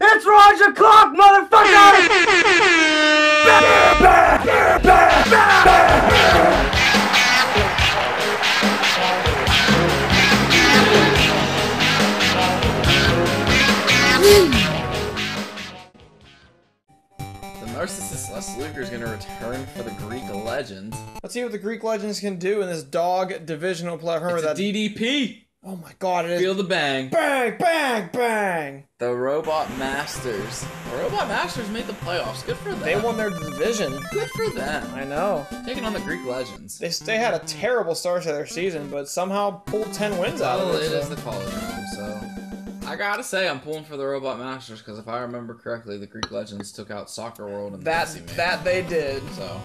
It's Roger Clark, motherfucker! The narcissist Lex Luger is going to return for the Greek Legends. Let's see what the Greek legends can do in this dog divisional platform. It's a that DDP. Oh my god, it is Feel the bang. bang, bang, bang. The Robot Masters. The Robot Masters made the playoffs. Good for them. They won their division. Good for them. I know. Taking on the Greek Legends. They, they had a terrible start to their season, but somehow pulled 10 wins out of it it. so- is the college round, so I gotta say I'm pulling for the Robot Masters because if I remember correctly, the Greek Legends took out Soccer World and the That Messi that they did. So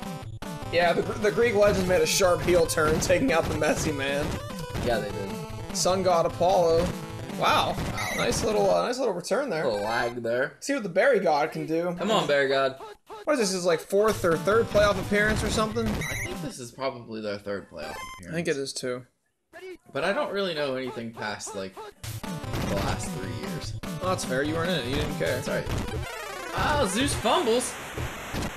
Yeah, the, the Greek legends made a sharp heel turn, taking out the messy man. yeah, they did. Sun god Apollo. Wow, Wow. nice little uh, nice little return there. A there. little lag there. See what the Barry God can do. Come on, Barry God. What is this? His like fourth or third playoff appearance or something? I think this is probably their third playoff appearance. I think it is too. But I don't really know anything past like the last three years. Well, that's fair. You weren't in it. You didn't care. That's right. Ah, Zeus fumbles.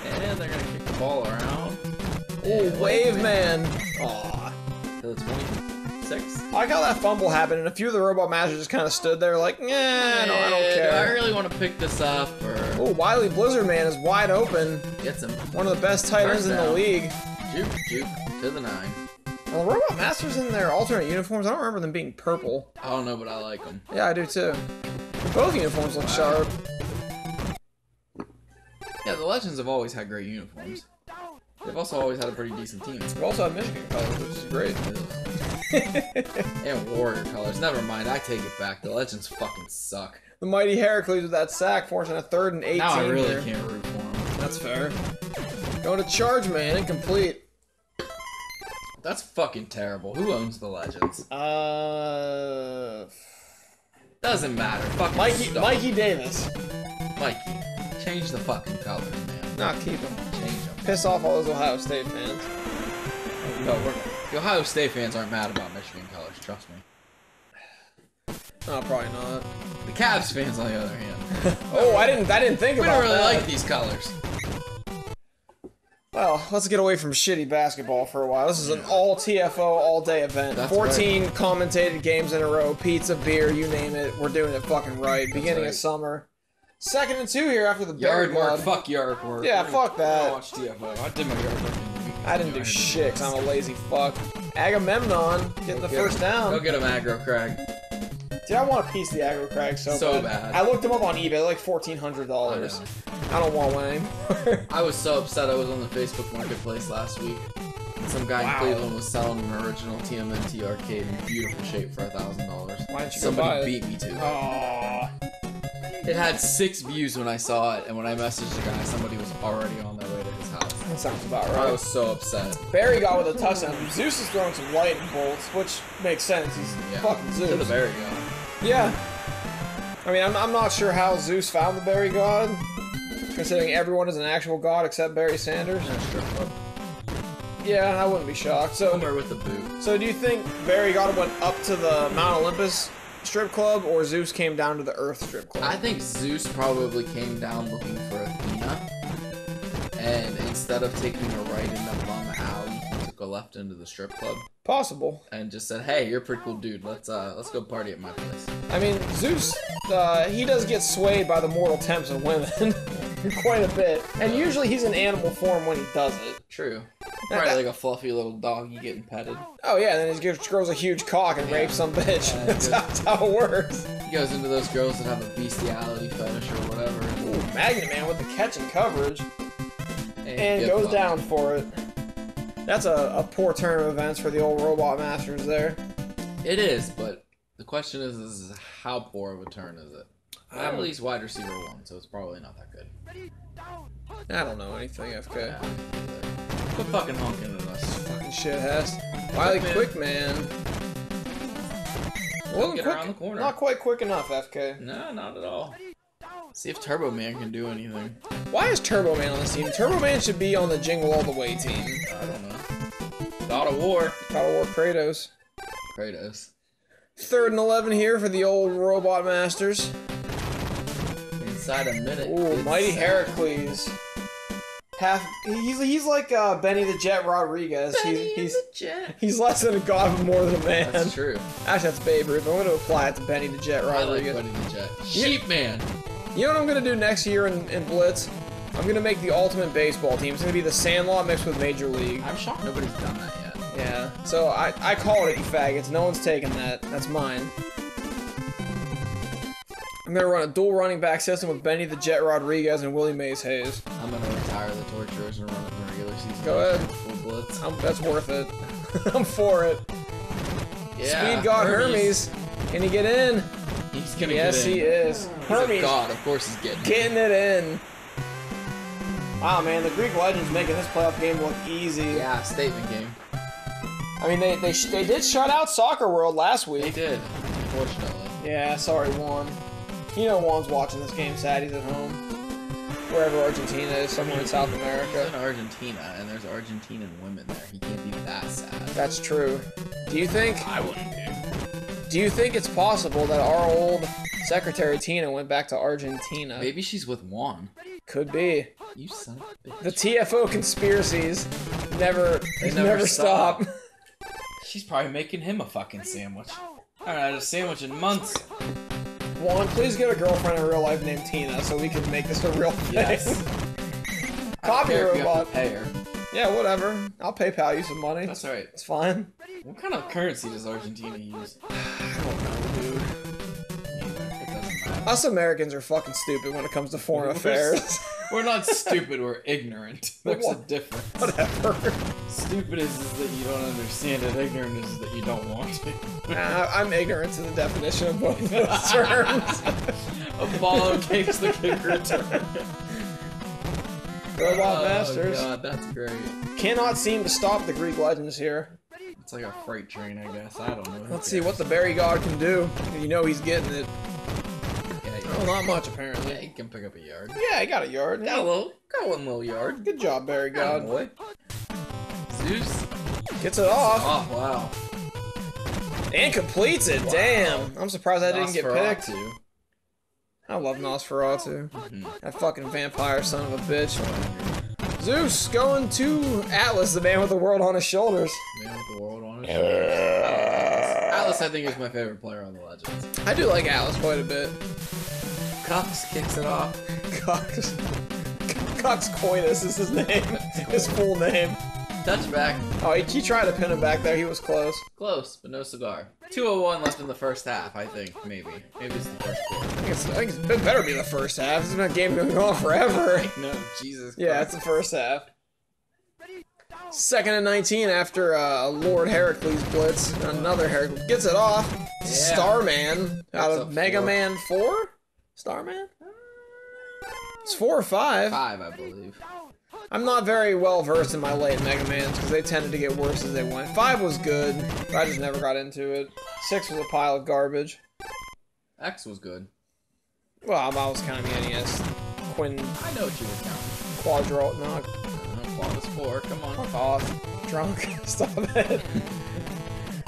And they're gonna kick the ball around. Oh, Wave Man. Aw. To 26. I like how that fumble happened, and a few of the Robot Masters just kind of stood there like, nah, I don't, I don't Eh, Do I really want to pick this up or Oh, Wily Blizzard Man is wide open. Gets him. One of the best tight ends in the league. juke juke to the nine? Are the Robot Masters in their alternate uniforms? I don't remember them being purple. I don't know, but I like them. Yeah, I do too. Both uniforms look sharp. Yeah, the Legends have always had great uniforms. They've also always had a pretty decent team. We also have Michigan colors, which is great. And Warrior colors. Never mind, I take it back. The Legends fucking suck. the mighty Heracles with that sack, forcing a third and 18 Now I really can't root for them. That's fair. Going to charge, man, incomplete. That's fucking terrible. Who owns the Legends? Uh, Doesn't matter. Fuck Mikey, stop. Mikey Davis. Mikey, change the fucking colors, man. Nah, keep him. Change them. Piss off all those Ohio State fans. No, we're, the Ohio State fans aren't mad about Michigan colors. Trust me. No, probably not. The Cavs fans, on the other hand, Oh, I didn't. I didn't think we about don't really that. like these colors. Well, let's get away from shitty basketball for a while. This is an all TFO all day event. That's 14 commentated games in a row, pizza, beer, you name it. We're doing it fucking right. Beginning right. of summer. Second and two here after the Yard work, fuck yard work. Yeah, We're fuck that. I watch TFO. I did my yard work. In the week. I didn't do shit 'cause I'm a lazy fuck. Agamemnon getting the Get first him. down. Go get him, aggro Craig. Dude, I want a piece of the aggro crag so, So bad. bad. I looked them up on eBay, they're like fourteen hundred dollars. I don't want one anymore. I was so upset I was on the Facebook marketplace last week. Some guy Wow. in Cleveland was selling an original TMNT arcade in beautiful shape for a thousand dollars. Why didn't you go buy Somebody it? beat me to it. Aww. It had six views when I saw it, and when I messaged the guy, somebody was already on their way to his house. Sounds about I was so upset. Barry got with a touchdown. Zeus is throwing some lightning bolts, which makes sense. He's Yeah. fucking To the Zeus. very go. Yeah. I mean, I'm, I'm not sure how Zeus found the Barry God, considering everyone is an actual god except Barry Sanders. Yeah, I wouldn't be shocked. So, Somewhere with the boot. so do you think Barry God went up to the Mount Olympus strip club, or Zeus came down to the Earth strip club? I think Zeus probably came down looking for instead of taking a right into Bum Alley, he took a left into the strip club Possible. and just said, "Hey, you're a pretty cool dude. Let's uh, let's go party at my place." I mean, Zeus, uh, he does get swayed by the mortal tempts of women quite a bit, and usually he's in animal form when he does it. True. Probably like a fluffy little doggy getting petted. Oh yeah, and then he grows a huge cock and Yeah. rapes some bitch. Yeah, that's, how, that's how it works. He goes into those girls that have a bestiality fetish or whatever, Ooh, Magnet Man with the catch and coverage, and goes down for it. That's a, a poor turn of events for the old robot masters there. It is, but the question is, is how poor of a turn is it? I'm at least wide receiver one, so it's probably not that good. I don't know anything, FK. Yeah. Quit fucking honking at us. Fucking shit has. Wiley Man. Quick Man. Get quick, around the corner. Not quite quick enough, FK. No, not at all. See if Turbo Man can do anything. Why is Turbo Man on this team? Turbo Man should be on the Jingle All the Way team. I don't know. God of War. God of War Kratos. Kratos. Third and 11 here for the old Robot Masters. inside a minute. Ooh, It's Mighty sad. Heracles. Half he's he's like uh, Benny the Jet Rodriguez. Benny he's he's the Jet. he's less than a god but more than a man. That's true. Actually, that's Babe Ruth. I'm going to apply it to Benny the Jet I like Rodriguez. Benny the Jet. Sheep Man. You know what I'm going to do next year in, in Blitz? I'm going to make the ultimate baseball team. It's going to be the Sandlot mixed with Major League. I'm shocked nobody's done that yet. Yeah. So I, I call it, you faggots. No one's taking that. That's mine. I'm going to run a dual running back system with Benny the Jet Rodriguez and Willie Mays Hayes. I'm gonna retire the Torturers and run it in the regular season. Go ahead. Full blitz. I'm, that's worth it. I'm for it. Yeah, Speed God Hermes. Can he get in? He's gonna Yes, get in. he is. He's Hermes god. Of course he's getting. in. getting it in. Wow, man, the Greek legends making this playoff game look easy. Yeah, statement game. I mean, they they, sh- they did shut out Soccer World last week. They did. Unfortunately. Yeah, sorry, Juan. You know Juan's watching this game sad. He's at home. Wherever Argentina is, somewhere in South He's America. in Argentina, and there's Argentinian women there. He can't be that sad. That's true. Do you think I wouldn't do. you think it's possible that our old secretary Tina went back to Argentina? Maybe she's with Juan. Could be. You son of a bitch. The TFO conspiracies never They never, never stop. stop. She's probably making him a fucking sandwich. I haven't had a sandwich in months. Juan, please get a girlfriend in real life named Tina so we can make this a real thing. Yes. Copy care if you have robot. pay her. Yeah, whatever. I'll PayPal you some money. That's alright. It's fine. What kind of currency does Argentina use? I don't know, dude. Us Americans are fucking stupid when it comes to foreign We're affairs. We're not stupid, we're ignorant. There's a difference. Whatever. Stupid is, is that you don't understand it, ignorant is that you don't want to. Nah, I'm ignorant to the definition of both those terms. Apollo kicks the kick return. Robot oh, Masters God, that's great. cannot seem to stop the Greek legends here. It's like a freight train, I guess. I don't know. Let's see what the Barry God can do. You know he's getting it. Yeah, Oh, yeah. not much apparently. yeah, he can pick up a yard. Yeah, he got a yard. Got a little, got one little yard. Good job, Barry God, boy. Zeus. Gets it off Oh wow. and completes it. Wow. Damn. I'm surprised I didn't get picked. Nosferatu. I love Nosferatu. Mhm. That fucking vampire son of a bitch. Zeus going to Atlas, the man with the world on his shoulders. Man with the world on his shoulders. Alice, I think, is my favorite player on the Legends. I do like Atlas quite a bit. Cox kicks it off. Cox. Cox Coitus is his name. His full name. Touchback. Oh, he, he tried to pin him back there. He was close. Close, but no cigar. 201 left in the first half, I think. Maybe. Maybe it's the first quarter. I think, it's, I think it's, it better be the first half. This has been a game going on forever. No, Jesus Yeah, it's the first half. Second and 19 after uh, Lord Heracles blitz. Another Heracles gets it off. Yeah. Starman out That's of Mega four. Man 4? Starman? It's 4 or 5. Five, I believe. I'm not very well versed in my late Mega Mans because they tended to get worse as they went. 5 was good, but I just never got into it. 6 was a pile of garbage. X was good. Well, I was counting the NES. Quinn I know what you were counting. Quadro. No, Flawless four, come on. Fuck off. Drunk. Stop it.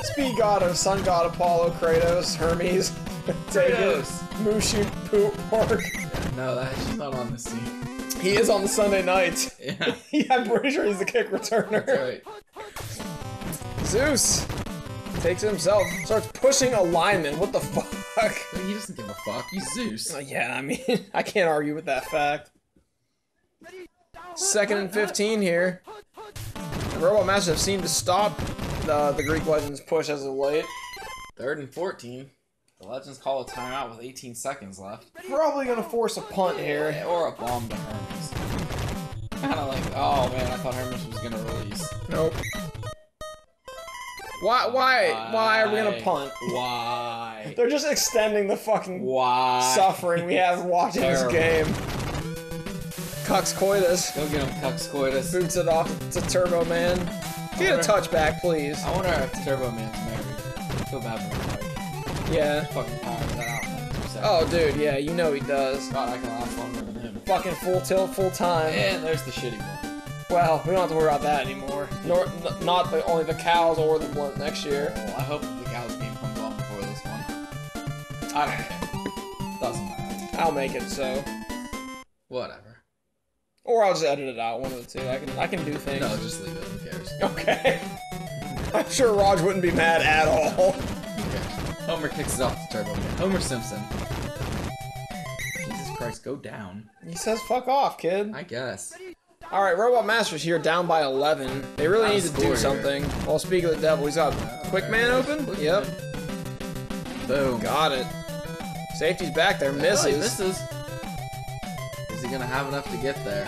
Speed God of Sun God Apollo, Kratos, Hermes. Kratos. Mushu, Poop, Park. No, that she's not on the scene. He is on the Sunday nights. Yeah, yeah, I'm pretty sure he's the kick returner. right. Zeus takes it himself, starts pushing a lineman. What the fuck? He doesn't give a fuck. He's Zeus. Uh, yeah, I mean, I can't argue with that fact. Second and 15 here. The Robot Masters have seemed to stop the, the Greek Legends push as of late. Third and 14. The Legends call a timeout with 18 seconds left. Probably gonna force a punt here. Or a bomb to Hermes. Kind of like, oh man, I thought Hermes was gonna release. Nope. Why? Why? Why are we gonna punt? Why? They're just extending the fucking Why? suffering we have watching this game. Cux Coitus Go get him, Cucks Coitus. boots it off to Turbo Man. Get a touchback, please. I wonder if Turbo Man's married. I feel bad for him. Yeah. fucking powers that out. in like two seconds. Oh, dude, yeah, you know he does. God, I can last longer than him. Fucking full tilt, full time. And there's the shitty one. Well, we don't have to worry about that anymore. Nor, n- not the, only the cows or the blunt next year. Well, I hope the Cows game comes on before this one. I don't care. Doesn't matter. I'll make it so. Whatever. Or I'll just edit it out. One of the two. I can I can do things. No, just leave it. Who cares? Okay. I'm sure Raj wouldn't be mad at all. Homer kicks it off the Turbo. Homer Simpson. Jesus Christ, go down. He says, "Fuck off, kid." I guess. All right, Robot Masters here, down by 11. They really Not need to do here. something. Well, speak of the devil, he's got Quick Man open. Quick Yep, Man. Boom. got it. Safety's back there, oh, misses. Oh, misses. Is he gonna have enough to get there?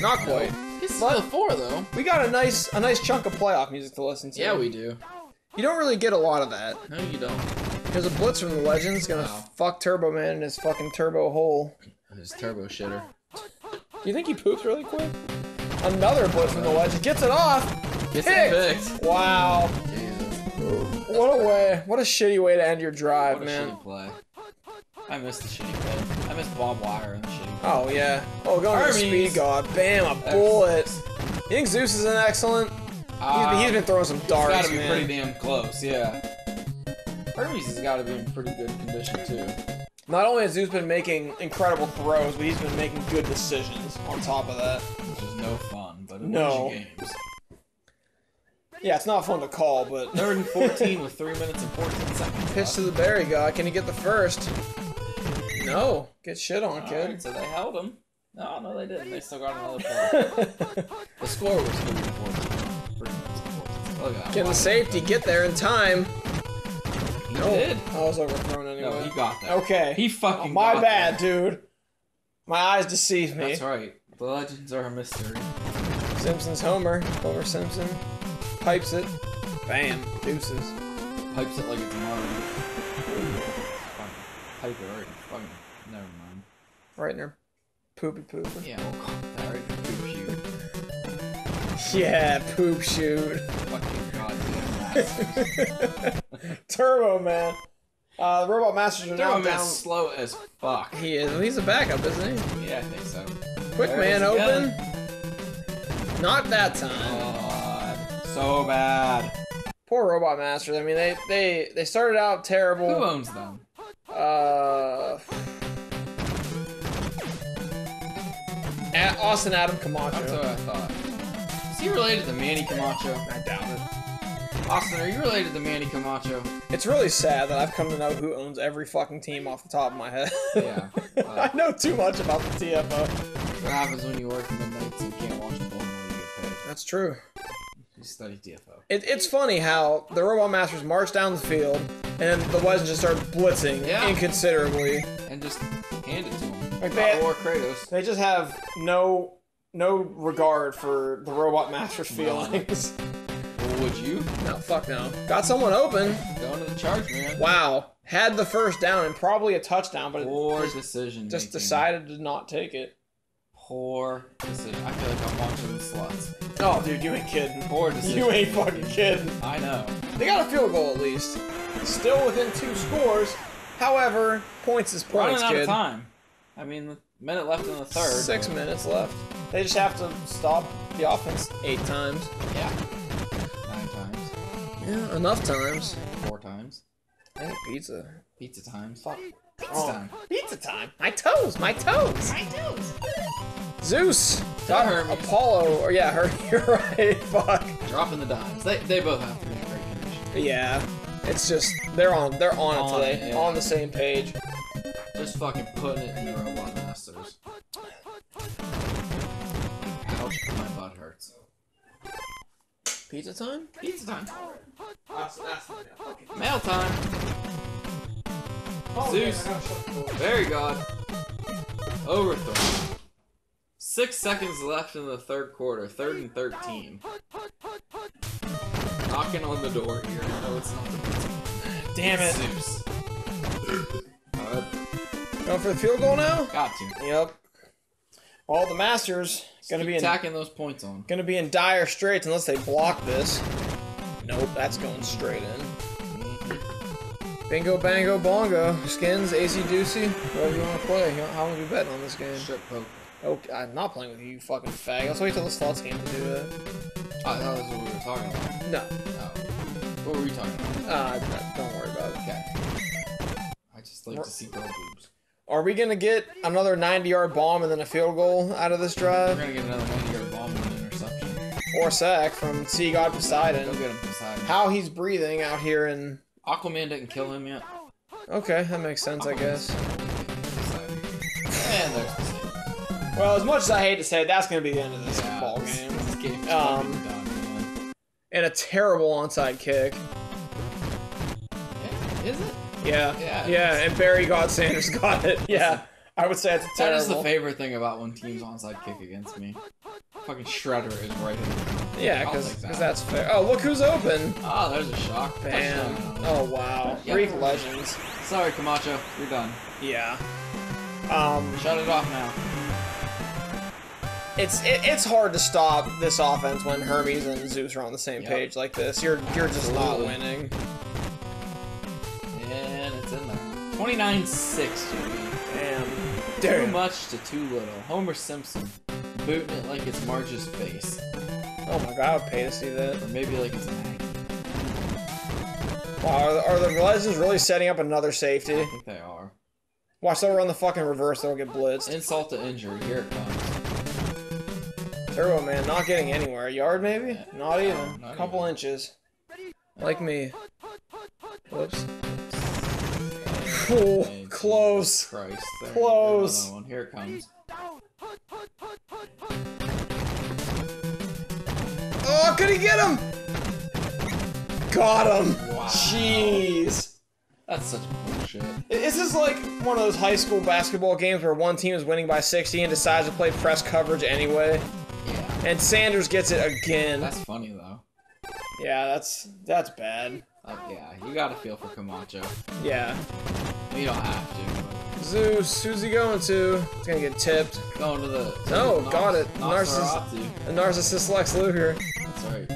Not quite. He's still four though. We got a nice a nice chunk of playoff music to listen to. Yeah, we do. You don't really get a lot of that. No, you don't. There's a blitz from the Legends gonna Wow. fuck Turbo Man in his fucking turbo hole. His turbo shitter. Do you think he poops really quick? Another blitz from the Legends gets it off. Gets Picked. it picked. Wow. Jesus. What a way. What a shitty way to end your drive, What a man. play. I missed the shitty play. I missed Bob Wire and the shitty play. Oh yeah. Oh, going to the Hermes. speed god. Bam, a bullet. You think Zeus is an excellent? He's uh, been, he's been throwing some It's darts, gotta be man. pretty damn close, yeah. Hermes has gotta be in pretty good condition too. Not only has Zeus been making incredible throws, but he's been making good decisions on top of that. Which is no fun, but No. games. Yeah, it's not fun to call, but Third and 14 with 3 minutes and 14 seconds. pitch to the Berry guy. Can he get the first? No. Get shit on, Alright, kid. so they held him. No, no, they didn't. They still got another play. the score was 3 and 14. 3 minutes and 14. Look. Can the safety get there in time? He No. did. I was overthrown anyway. No, he got that. Okay. He fucking Oh, my got bad, that. dude. My eyes deceive me. That's right. The legends are a mystery. Simpsons Homer. Homer Simpson. Pipes it. Bam. Deuces. Pipes it like it's Mario. Fucking Pipe it already. Fucking. Never mind. Right in her poopy pooper. Yeah, we'll call it that. Right? Poop shoot. Yeah, poop shoot. Fucking goddamn Turbo Man. Uh, the Robot Masters are now Turbo down. Slow as fuck. He is. He's a backup, isn't he? Yeah, I think so. Quick There Man open. again. Not that time. God. So bad. Poor Robot Masters. I mean, they they they started out terrible. Who owns them? Uh. Austin Adam Camacho. That's what I thought. Is he related to Manny Camacho? I doubt it. Austin, are you related to Manny Camacho? It's really sad that I've come to know who owns every fucking team off the top of my head. Yeah. Uh, I know too much about the TFO. What happens when you work the midnights and can't watch the ball when you get paid? That's true. You study TFO. It, it's funny how the Robot Masters march down the field and the Legends just start blitzing Yeah. inconsiderably. And just hand it to them. Like they- War Kratos. They just have no no regard for the Robot Masters' feelings. Well, would you? no, fuck no. Got someone open. Going to the charge, man. Wow. Had the first down and probably a touchdown, but Poor just, decision. just making. decided to not take it. Poor decision. I feel like I'm watching the sluts. Oh, dude, you ain't kidding. Poor decision. You ain't fucking kidding. I know. They got a field goal at least. Still within two scores. However, points is points, Running out kid. of time. I mean, minute left in the third. Six minutes left. They just have to stop the offense eight times. Yeah. Nine times. Yeah, enough times. Four times. I pizza. Pizza time. Fuck. Pizza Oh, time. Pizza time. My toes. My toes. My toes. Zeus. Tell Got Hermes. Apollo. Or yeah, her. You're right. Fuck. Dropping the dimes. They, they both have to be in great condition. Yeah. It's just they're on. They're on, On it today. it, yeah. On the same page. Just fucking putting it in the robot masters. Ouch, my butt hurts. Pizza time. Pizza time. That's, that's Mail time. Oh, Zeus. Very god. Overthrow. Six seconds left in the third quarter. Third and 13. Knocking on the door here. No, it's not the pizza. Damn it. Zeus. Going for the field goal now? got to. Yep. Well, the Masters gonna Keep be in tacking those points on. gonna be in dire straits unless they block this. Nope, that's going straight in. Bingo, bango, bongo. Skins, AC Doocy, whatever you want to play. How long have you betting on this game? Strip poke. Oh, I'm not playing with you, you fucking fag. Let's wait till the slots game to do that. I thought that's what we were talking about. No, Oh. What were we talking about? uh, don't worry about it. Okay. I just like to see girl boobs. Are we gonna get another 90 yard bomb and then a field goal out of this drive? We're gonna get another 90 yard bomb and an interception. Or sack from Sea God Go Poseidon? get him, Poseidon. How he's breathing out here in. Aquaman didn't kill him yet. Okay, that makes sense, I guess. Poseidon. And there's Poseidon. Well, as much as I hate to say it, that's gonna be the end of this Yeah, ball this- game. This game's Um, done. And a terrible onside kick. Is it? Yeah. Yeah, Yeah, and Barry got Sanders got it. Yeah. I would say it's terrible. is the favorite thing about when teams onside kick against me. Fucking Shredder is right in Yeah, because that. that's fair. Oh, look who's open. Oh, there's a shock. Bam. Touchdown. Oh, wow. Yep. Greek legends. Sorry, Camacho. You're done. Yeah. Um, Shut it off now. it's it, it's hard to stop this offense when Hermes and Zeus are on the same Yep. page like this. You're you're just not Absolutely. winning. 29-6, Jimmy. Damn. Too much to too little. Homer Simpson. Booting it like it's Marge's face. Oh my god, I would pay to see that. Or maybe like it's Maggie. Wow, are the, are the Legends really setting up another safety? I think they are. Watch, they'll run the fucking reverse, they'll get blitzed. Insult to injury. Here it comes. Turbo Man not getting anywhere. A yard maybe? Not even. not couple even. inches. Like me. Whoops. Oh, close. Christ. There, Close. One. Here it comes. Oh, could he get him? Got him. Wow. Jeez. That's such bullshit. This is like one of those high school basketball games where one team is winning by 60 and decides to play press coverage anyway. Yeah. And Sanders gets it again. That's funny though. Yeah, that's that's bad. Uh, yeah, you gotta feel for Camacho. Yeah. You don't have to. but Zeus, who's he going to? He's gonna get tipped. Going to the. No, Nar- got it. Nosferatu. A narcissist Lex Luger. That's right.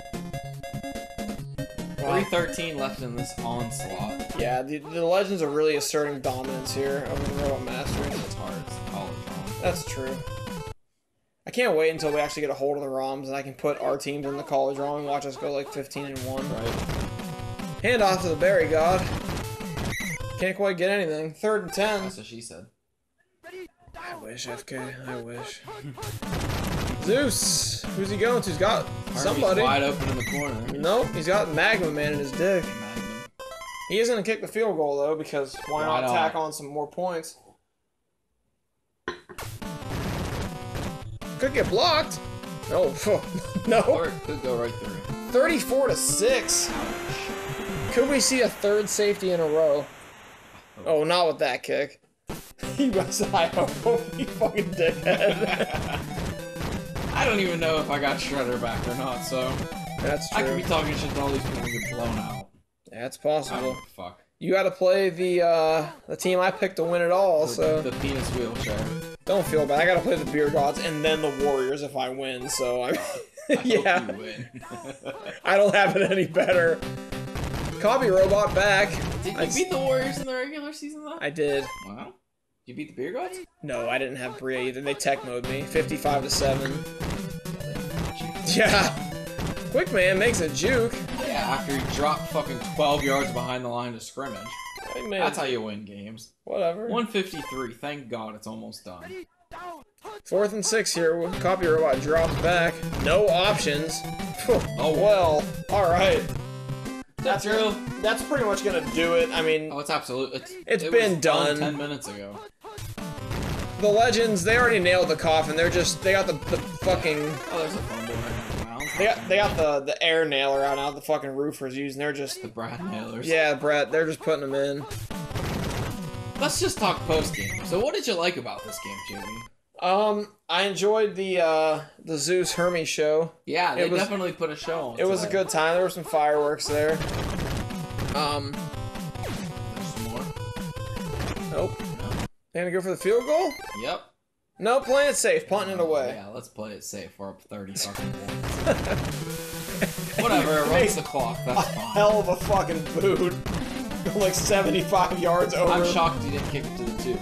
313 left in this onslaught. Yeah, the, the Legends are really asserting dominance here over the Robot Masters. It's hard. It's college. That's true. I can't wait until we actually get a hold of the ROMs and I can put our teams in the college ROM and watch us go like 15 and 1. Right? Hand off to the Barry God. Can't quite get anything. Third and 10. That's what she said. I wish, FK. I wish. Zeus! Who's he going to? He's got Harvey's somebody. wide open in the corner. Nope, he's got Magma Man in his dick. Magnum. He is going to kick the field goal, though, because why Why not not? tack on some more points? Could get blocked. No, no. Or it could go right through. 34 to 6. Could we see a third safety in a row? Oh, not with that kick. he was I hope you fucking dickhead. I don't even know if I got Shredder back or not, so That's true. I could be talking shit to all these people and get blown out. That's possible. a fuck. You got to play the uh, the team I picked to win it all, The, so the penis wheelchair. don't feel bad. I got to play the Beer Gods and then the Warriors if I win. So I, yeah. I don't have it any better. Copy Robot back. Did you I- beat the Warriors in the regular season though? I did. Wow. You beat the Beer Gods? No, I didn't have Bria either. They tech mode me. 55 to 7. Yeah, Yeah. Quick man makes a juke. Yeah, after he dropped fucking 12 yards behind the line of scrimmage. Hey, man. That's how you win games. Whatever. 153. Thank God it's almost done. Fourth and six here. Copy robot drops back. No options. Oh well. All right. That's true. That's pretty much gonna do it. I mean, Oh, it's absolute. It's, It's it been done. 10 minutes ago. the legends. They already nailed the coffin. They're just. They got the, the fucking. Oh, there's a fumble. They got they got the the air nailer out now. The fucking roofers using. They're just. The Brad Nailers. Yeah, Brett. They're just putting them in. Let's just talk post game. So, what did you like about this game, Jimmy? Um, I enjoyed the uh the Zeus Hermes show. Yeah, they It was- definitely put a show on. It was a good time. There were some fireworks there. Um, There's more. nope. No. They gonna go for the field goal? Yep. No, playing it safe, punting it away. Yeah, let's play it safe. We're up 30 fucking points. Whatever, it runs the clock. That's fine. Hell of a fucking boot. like 75 yards over. I'm shocked you didn't kick it to the two.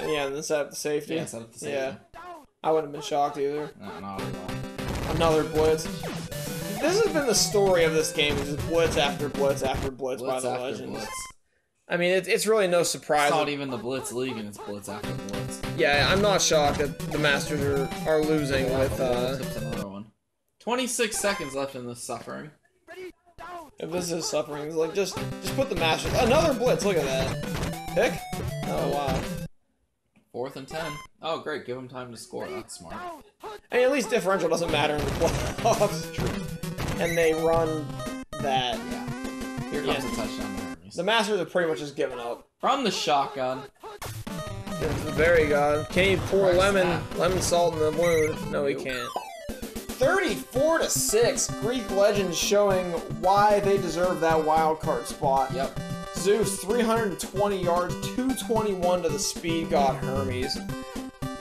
Yeah, and then set up the safety. Yeah, set up the safety. Yeah. I wouldn't have been shocked either. No, not at all. Another blitz. This has been the story of this game, is just blitz after blitz after blitz, by the after Legends. blitz. I mean, it, it's really no surprise. It's not even the Blitz League, and it's Blitz. Yeah, I'm not It's shocked. not even the Blitz it's Blitz. Yeah, I'm not shocked that the Masters are, are losing with. Uh, another one. 26 seconds left in this suffering. if this is suffering, it's like just just put the Masters. Another blitz. Look at that. Pick. Oh wow. Fourth and 10. Oh, great. Give him time to score. That's smart. I mean, at least differential doesn't matter in the playoffs. And they run that. Yeah. Here comes Yeah. a touchdown. The Masters have pretty much just given up. From the shotgun. Very good. Can he pour Where's lemon that? lemon salt in the wound? No, he can't. 34 to 6. Greek legends showing why they deserve that wild card spot. Yep. Zeus 320 yards, 221 to the speed god Hermes.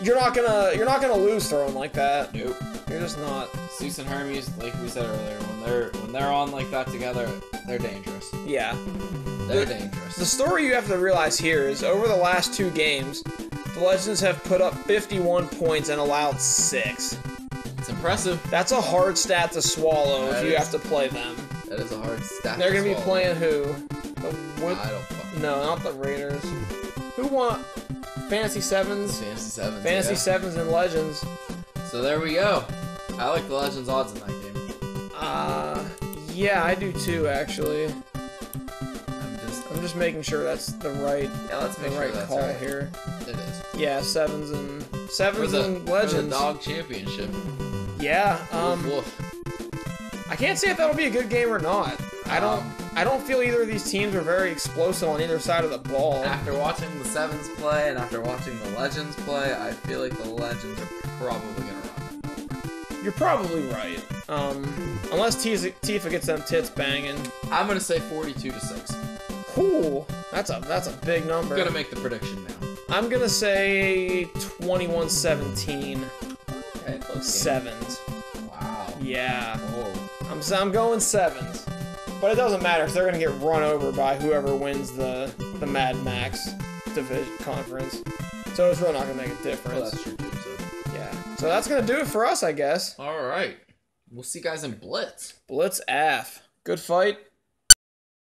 You're not gonna you're not gonna lose throwing like that. Nope. You're just not. Zeus and Hermes, like we said earlier, when they're when they're on like that together, they're dangerous. Yeah. They're The- dangerous. The story you have to realize here is over the last two games, the Legends have put up 51 points and allowed six. It's impressive. That's a hard stat to swallow That if you have to play them. That is a hard stat. They're to gonna be playing who? The Whip? I don't fucking No, not the Raiders. Who want Fantasy Sevens. Fantasy Sevens. Fantasy yeah. Sevens and Legends. So there we go. I like the Legends odds in that game. Uh, yeah, I do too. Actually, I'm just I'm just making sure that's the right, yeah. Let's the make sure right that's call right. here. It is. Yeah, sevens and sevens the, and for the Legends. dog championship. Yeah. Um. Woof, woof. I can't say if that'll be a good game or not. I don't. Um, I don't feel either of these teams are very explosive on either side of the ball. After watching the Sevens play and after watching the Legends play, I feel like the Legends are probably gonna run. You're probably right. Um, unless Tifa, gets them tits banging. I'm gonna say 42 to six. Cool. That's a that's a big number. I'm gonna make the prediction now. I'm gonna say 21-17 Okay, sevens. Wow. Yeah. Whoa. I'm I'm going sevens. But it doesn't matter because they're gonna get run over by whoever wins the the Mad Max division conference. So it's really not gonna make a Well, difference. that's true. So. yeah. So that's gonna do it for us, I guess. All right. We'll see you guys in Blitz. Blitz F. Good fight.